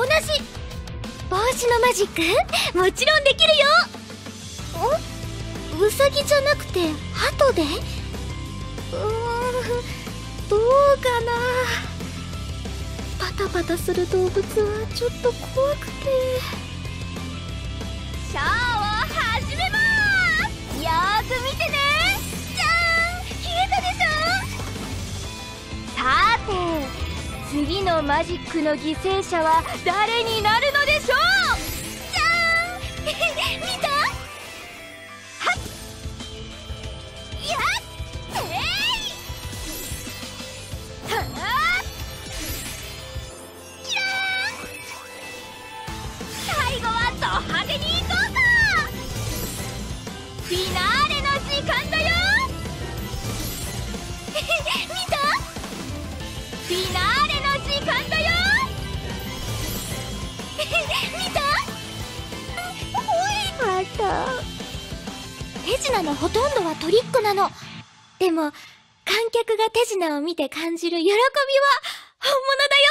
同じ。帽子のマジック？もちろんできるよ。んウサギじゃなくてハトで？うーんどうかな。パタパタする動物はちょっと怖くて。次のマジックの犠牲者は誰になるのでしょうじゃーん見たはっ！やっ！えいはっ！キラーン最後はド派手にいこうかフィナーレの時間だよ見たフィナーレ手品のほとんどはトリックなの。でも観客が手品を見て感じる喜びは本物だよ。